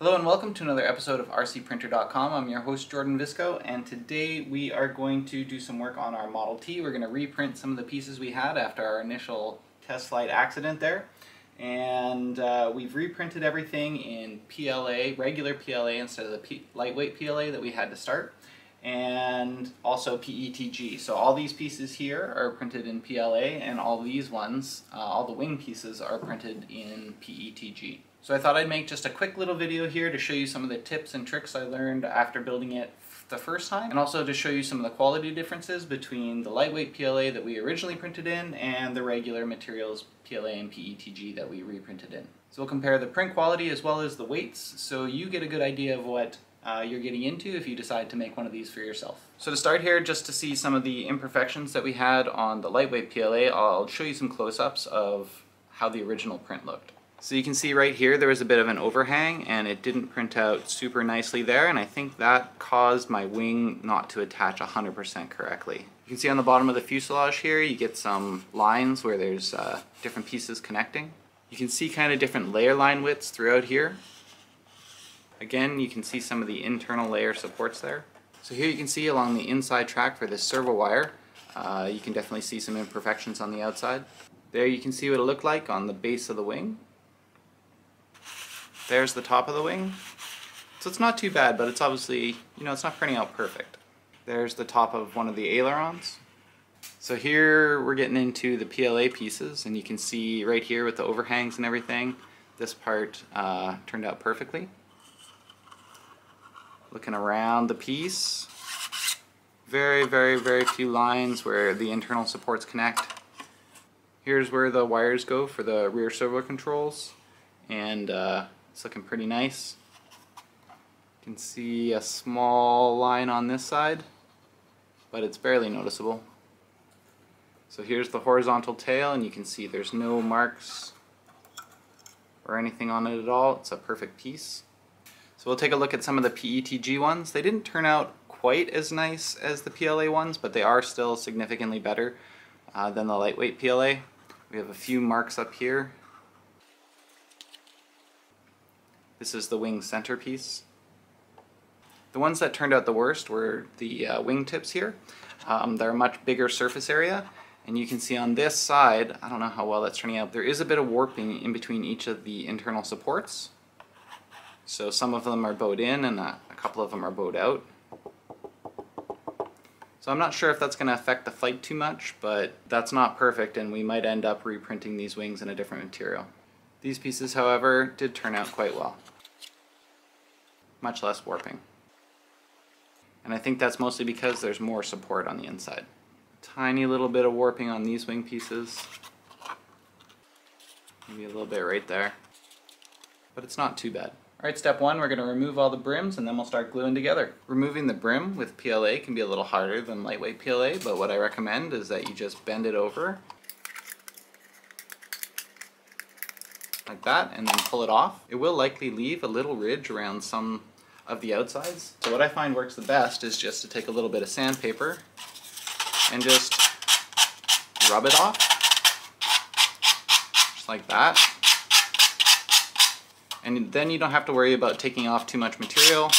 Hello and welcome to another episode of rcprinter.com. I'm your host Jordan Visco and today we are going to do some work on our Model T. We're going to reprint some of the pieces we had after our initial test flight accident there. And uh, we've reprinted everything in PLA, regular PLA instead of the P lightweight PLA that we had to start. And also PETG. So all these pieces here are printed in PLA and all these ones, uh, all the wing pieces are printed in PETG. So I thought I'd make just a quick little video here to show you some of the tips and tricks I learned after building it the first time and also to show you some of the quality differences between the lightweight PLA that we originally printed in and the regular materials PLA and PETG that we reprinted in. So we'll compare the print quality as well as the weights so you get a good idea of what uh, you're getting into if you decide to make one of these for yourself. So to start here, just to see some of the imperfections that we had on the lightweight PLA, I'll show you some close-ups of how the original print looked. So you can see right here there was a bit of an overhang and it didn't print out super nicely there and I think that caused my wing not to attach 100% correctly. You can see on the bottom of the fuselage here you get some lines where there's uh, different pieces connecting. You can see kind of different layer line widths throughout here. Again you can see some of the internal layer supports there. So here you can see along the inside track for this servo wire uh, you can definitely see some imperfections on the outside. There you can see what it looked like on the base of the wing. There's the top of the wing. So it's not too bad, but it's obviously, you know, it's not printing out perfect. There's the top of one of the ailerons. So here we're getting into the PLA pieces, and you can see right here with the overhangs and everything, this part uh, turned out perfectly. Looking around the piece, very, very, very few lines where the internal supports connect. Here's where the wires go for the rear servo controls, and uh, it's looking pretty nice. You can see a small line on this side, but it's barely noticeable. So here's the horizontal tail, and you can see there's no marks or anything on it at all. It's a perfect piece. So we'll take a look at some of the PETG ones. They didn't turn out quite as nice as the PLA ones, but they are still significantly better uh, than the lightweight PLA. We have a few marks up here This is the wing centerpiece. The ones that turned out the worst were the uh, wing tips here. Um, they're a much bigger surface area and you can see on this side, I don't know how well that's turning out, there is a bit of warping in between each of the internal supports. So some of them are bowed in and a, a couple of them are bowed out. So I'm not sure if that's going to affect the flight too much, but that's not perfect and we might end up reprinting these wings in a different material. These pieces, however, did turn out quite well. Much less warping. And I think that's mostly because there's more support on the inside. Tiny little bit of warping on these wing pieces. Maybe a little bit right there. But it's not too bad. Alright, step one, we're going to remove all the brims and then we'll start gluing together. Removing the brim with PLA can be a little harder than lightweight PLA, but what I recommend is that you just bend it over like that and then pull it off. It will likely leave a little ridge around some of the outsides. So what I find works the best is just to take a little bit of sandpaper and just rub it off, just like that. And then you don't have to worry about taking off too much material.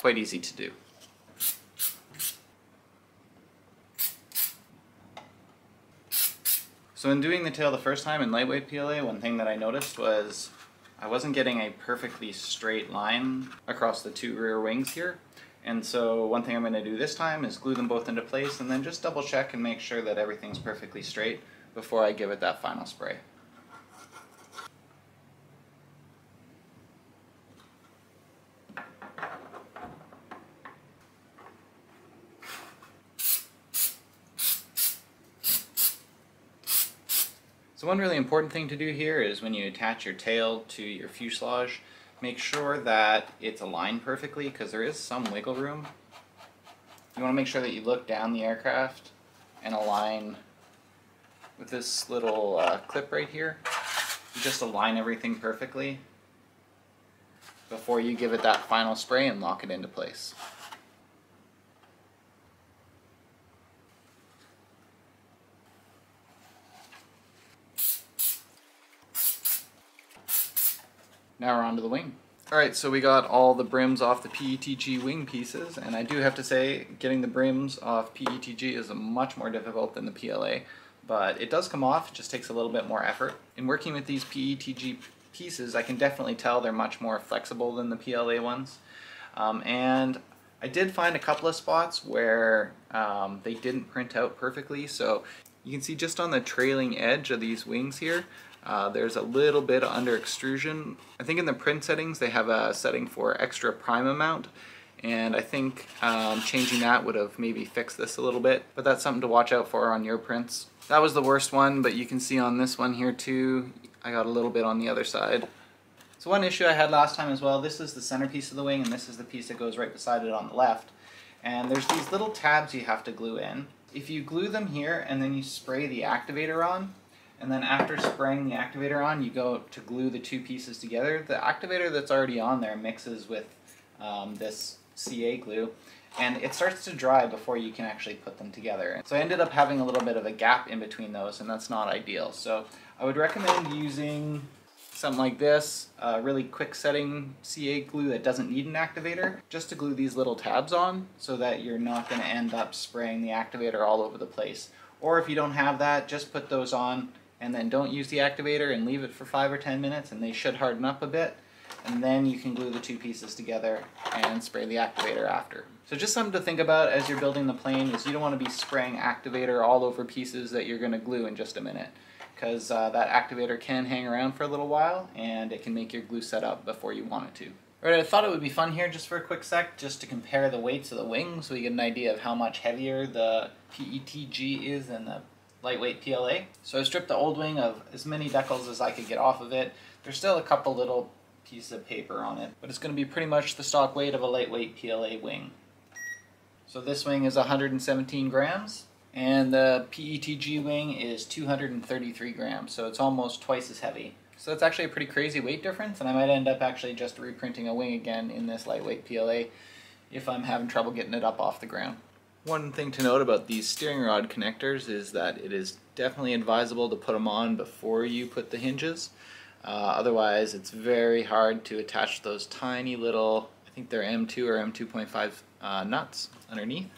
Quite easy to do. So in doing the tail the first time in lightweight PLA, one thing that I noticed was I wasn't getting a perfectly straight line across the two rear wings here. And so one thing I'm going to do this time is glue them both into place and then just double check and make sure that everything's perfectly straight before I give it that final spray. So one really important thing to do here is when you attach your tail to your fuselage, make sure that it's aligned perfectly because there is some wiggle room. You want to make sure that you look down the aircraft and align with this little uh, clip right here. You just align everything perfectly before you give it that final spray and lock it into place. Now we're on to the wing. Alright, so we got all the brims off the PETG wing pieces, and I do have to say, getting the brims off PETG is a much more difficult than the PLA, but it does come off, it just takes a little bit more effort. In working with these PETG pieces, I can definitely tell they're much more flexible than the PLA ones. Um, and I did find a couple of spots where um, they didn't print out perfectly, so you can see just on the trailing edge of these wings here, uh, there's a little bit under extrusion. I think in the print settings they have a setting for extra prime amount and I think um, changing that would have maybe fixed this a little bit, but that's something to watch out for on your prints. That was the worst one, but you can see on this one here too, I got a little bit on the other side. So one issue I had last time as well, this is the centerpiece of the wing and this is the piece that goes right beside it on the left. And there's these little tabs you have to glue in. If you glue them here and then you spray the activator on, and then after spraying the activator on, you go to glue the two pieces together. The activator that's already on there mixes with um, this CA glue, and it starts to dry before you can actually put them together. So I ended up having a little bit of a gap in between those, and that's not ideal. So I would recommend using something like this, a really quick setting CA glue that doesn't need an activator, just to glue these little tabs on so that you're not going to end up spraying the activator all over the place. Or if you don't have that, just put those on and then don't use the activator and leave it for five or ten minutes and they should harden up a bit and then you can glue the two pieces together and spray the activator after. So just something to think about as you're building the plane is you don't want to be spraying activator all over pieces that you're going to glue in just a minute because uh, that activator can hang around for a little while and it can make your glue set up before you want it to. Alright, I thought it would be fun here just for a quick sec just to compare the weights of the wings so we get an idea of how much heavier the PETG is than the lightweight PLA. So I stripped the old wing of as many decals as I could get off of it. There's still a couple little pieces of paper on it, but it's going to be pretty much the stock weight of a lightweight PLA wing. So this wing is 117 grams, and the PETG wing is 233 grams, so it's almost twice as heavy. So that's actually a pretty crazy weight difference, and I might end up actually just reprinting a wing again in this lightweight PLA if I'm having trouble getting it up off the ground. One thing to note about these steering rod connectors is that it is definitely advisable to put them on before you put the hinges. Uh, otherwise, it's very hard to attach those tiny little, I think they're M2 or M2.5 uh, nuts underneath.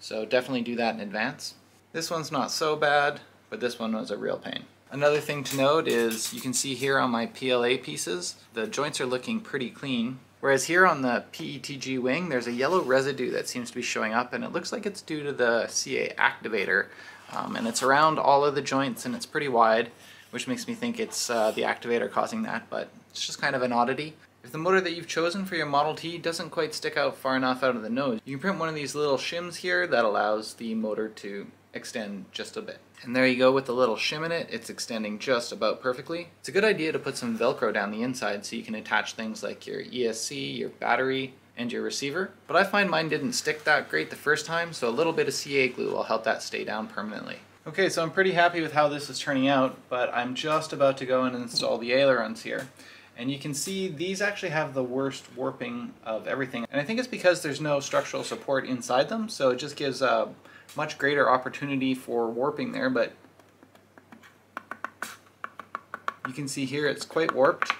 So definitely do that in advance. This one's not so bad, but this one was a real pain. Another thing to note is you can see here on my PLA pieces, the joints are looking pretty clean, Whereas here on the PETG wing, there's a yellow residue that seems to be showing up, and it looks like it's due to the CA activator. Um, and it's around all of the joints, and it's pretty wide, which makes me think it's uh, the activator causing that, but it's just kind of an oddity. If the motor that you've chosen for your Model T doesn't quite stick out far enough out of the nose, you can print one of these little shims here that allows the motor to extend just a bit. And there you go with the little shim in it, it's extending just about perfectly. It's a good idea to put some Velcro down the inside so you can attach things like your ESC, your battery, and your receiver. But I find mine didn't stick that great the first time, so a little bit of CA glue will help that stay down permanently. Okay, so I'm pretty happy with how this is turning out, but I'm just about to go and install the ailerons here. And you can see these actually have the worst warping of everything. And I think it's because there's no structural support inside them, so it just gives a much greater opportunity for warping there, but you can see here it's quite warped.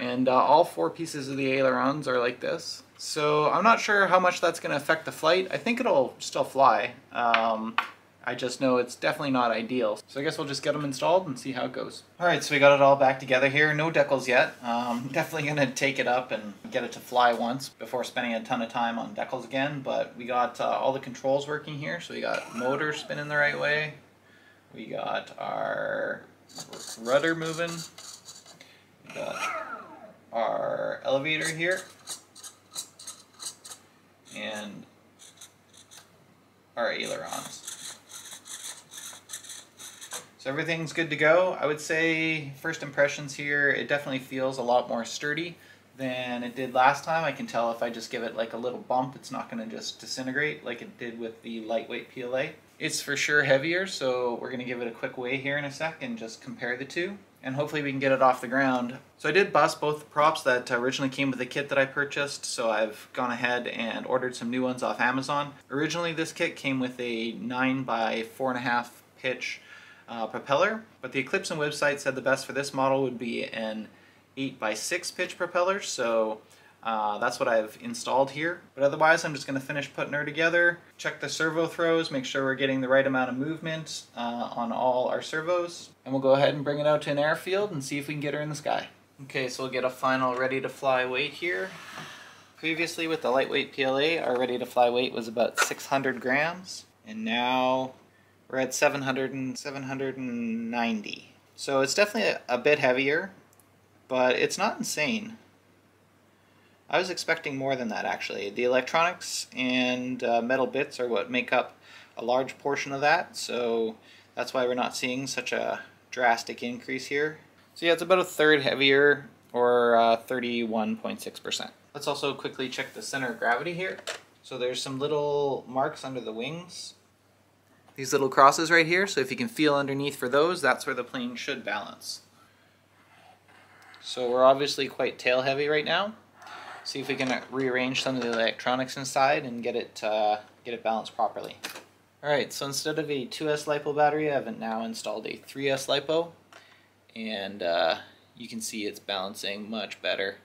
And uh, all four pieces of the ailerons are like this. So I'm not sure how much that's going to affect the flight. I think it'll still fly. Um, I just know it's definitely not ideal. So I guess we'll just get them installed and see how it goes. Alright, so we got it all back together here. No decals yet. Um, definitely going to take it up and get it to fly once before spending a ton of time on decals again. But we got uh, all the controls working here. So we got motor spinning the right way. We got our rudder moving. We got our elevator here. And our ailerons. So everything's good to go. I would say first impressions here, it definitely feels a lot more sturdy than it did last time. I can tell if I just give it like a little bump, it's not going to just disintegrate like it did with the lightweight PLA. It's for sure heavier, so we're going to give it a quick weigh here in a sec and just compare the two. And hopefully we can get it off the ground. So I did bust both the props that originally came with the kit that I purchased, so I've gone ahead and ordered some new ones off Amazon. Originally this kit came with a 9 by 4.5 pitch uh, propeller, but the Eclipson website said the best for this model would be an 8 by 6 pitch propeller, so uh, that's what I've installed here. But otherwise, I'm just going to finish putting her together, check the servo throws, make sure we're getting the right amount of movement uh, on all our servos, and we'll go ahead and bring it out to an airfield and see if we can get her in the sky. Okay, so we'll get a final ready to fly weight here. Previously with the lightweight PLA, our ready to fly weight was about 600 grams, and now we're at 700 and 790. So it's definitely a, a bit heavier, but it's not insane. I was expecting more than that actually. The electronics and uh, metal bits are what make up a large portion of that, so that's why we're not seeing such a drastic increase here. So yeah, it's about a third heavier, or 31.6%. Uh, Let's also quickly check the center of gravity here. So there's some little marks under the wings. These little crosses right here, so if you can feel underneath for those, that's where the plane should balance. So we're obviously quite tail heavy right now. See if we can rearrange some of the electronics inside and get it uh, get it balanced properly. Alright, so instead of a 2S LiPo battery, I've now installed a 3S LiPo. And uh, you can see it's balancing much better.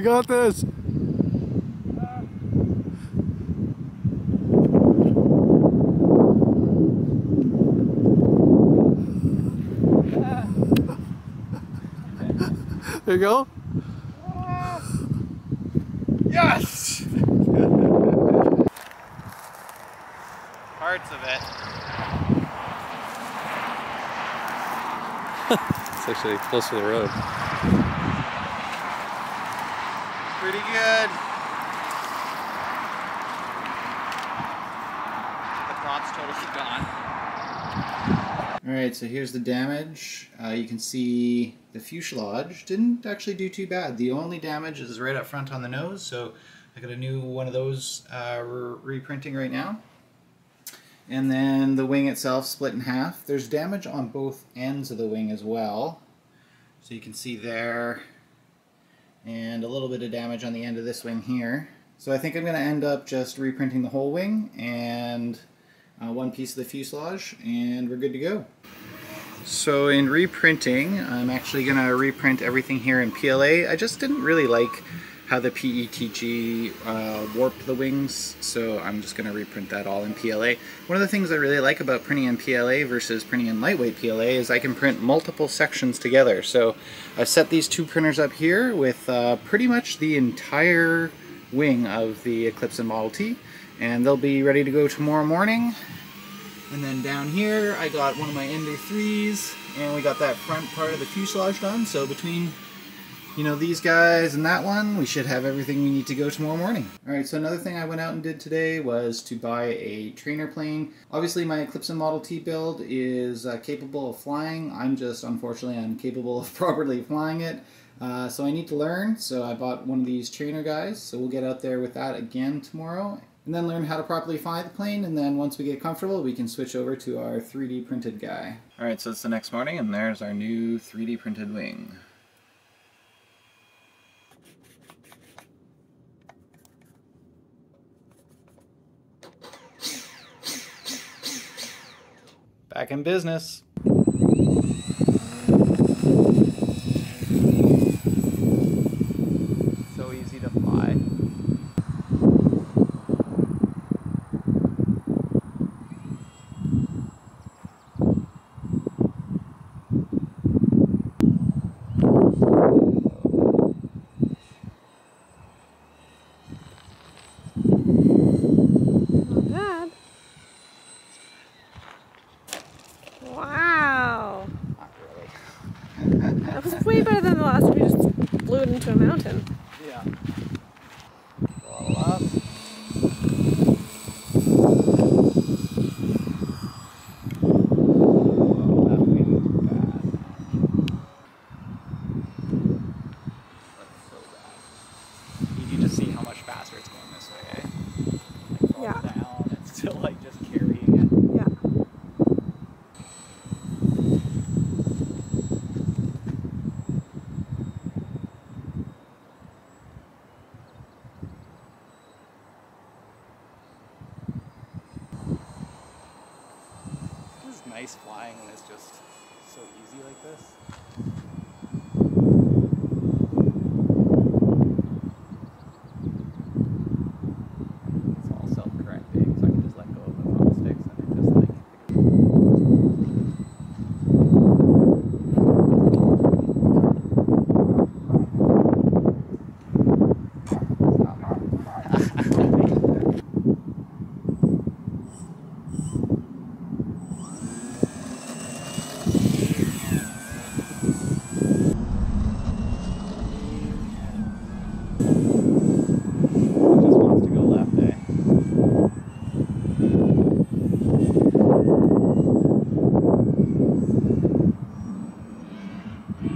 You got this. There you go. Yes! Parts of it. it's actually close to the road. Pretty good. The knot's totally gone. Alright, so here's the damage. Uh, you can see the fuselage didn't actually do too bad. The only damage is right up front on the nose, so I got a new one of those uh, reprinting right now. And then the wing itself split in half. There's damage on both ends of the wing as well. So you can see there and a little bit of damage on the end of this wing here. So I think I'm going to end up just reprinting the whole wing and uh, one piece of the fuselage and we're good to go. So in reprinting, I'm actually going to reprint everything here in PLA. I just didn't really like how the PETG uh, warped the wings, so I'm just going to reprint that all in PLA. One of the things I really like about printing in PLA versus printing in lightweight PLA is I can print multiple sections together. So I've set these two printers up here with uh, pretty much the entire wing of the Eclipson Model T, and they'll be ready to go tomorrow morning. And then down here I got one of my Ender 3s, and we got that front part of the fuselage done, so between you know, these guys and that one, we should have everything we need to go tomorrow morning. Alright, so another thing I went out and did today was to buy a trainer plane. Obviously my Eclipson Model T build is uh, capable of flying. I'm just, unfortunately, incapable of properly flying it. Uh, so I need to learn, so I bought one of these trainer guys. So we'll get out there with that again tomorrow. And then learn how to properly fly the plane, and then once we get comfortable, we can switch over to our 3D printed guy. Alright, so it's the next morning, and there's our new 3D printed wing. Back in business. Into a mountain. Yeah. Throttle up. Whoa, that wind is bad. That's so bad. You can just see how much faster it's going this way, eh? Like Yeah. down, it's still like just carrying it. Yeah. It's nice flying when it's just so easy like this. It's all self-correcting, so I can just let go of the throttle sticks and it just like. It just wants to go left, eh? There we go. Now. This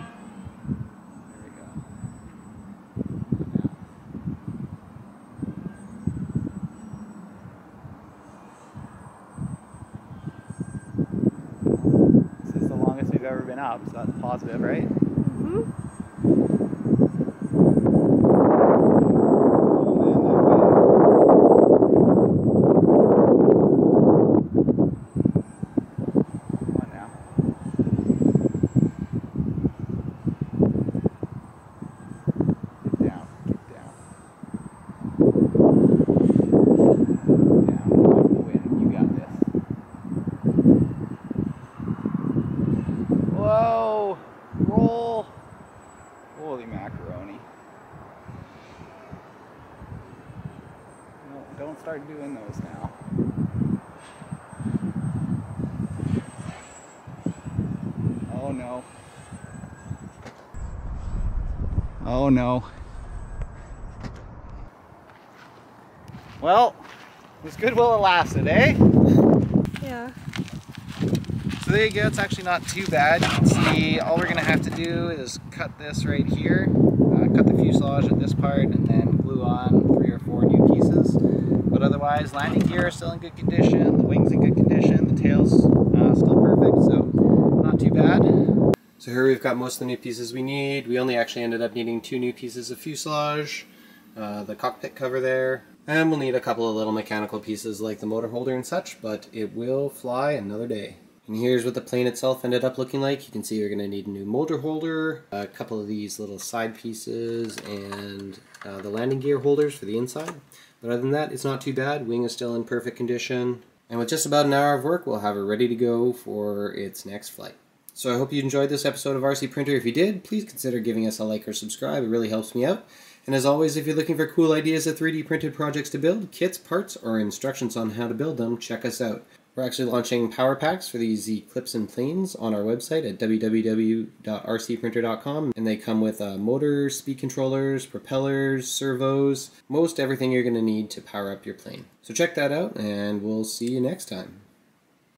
is the longest we've ever been up, so that's positive, right? hmm Oh man, that wind. Come on now. Get down, get down. Down with the wind, you got this. Whoa! Roll! Holy macaroni. No, don't start doing those now. Oh no. No. Well, it was good while it lasted, eh? Yeah. So there you go, it's actually not too bad. You can see all we're gonna have to do is cut this right here, uh, cut the fuselage at this part, and then glue on three or four new pieces. But otherwise, landing gear is still in good condition, the wings in good condition, the tail's uh, still perfect, so not too bad. So here we've got most of the new pieces we need. We only actually ended up needing two new pieces of fuselage, uh, the cockpit cover there, and we'll need a couple of little mechanical pieces like the motor holder and such, but it will fly another day. And here's what the plane itself ended up looking like. You can see you're going to need a new motor holder, a couple of these little side pieces, and uh, the landing gear holders for the inside. But other than that, it's not too bad. Wing is still in perfect condition. And with just about an hour of work, we'll have it ready to go for its next flight. So I hope you enjoyed this episode of RC Printer. If you did, please consider giving us a like or subscribe. It really helps me out. And as always, if you're looking for cool ideas of 3D printed projects to build, kits, parts, or instructions on how to build them, check us out. We're actually launching power packs for these Eclipson planes on our website at www.rcprinter.com, and they come with uh, motors, speed controllers, propellers, servos, most everything you're going to need to power up your plane. So check that out, and we'll see you next time.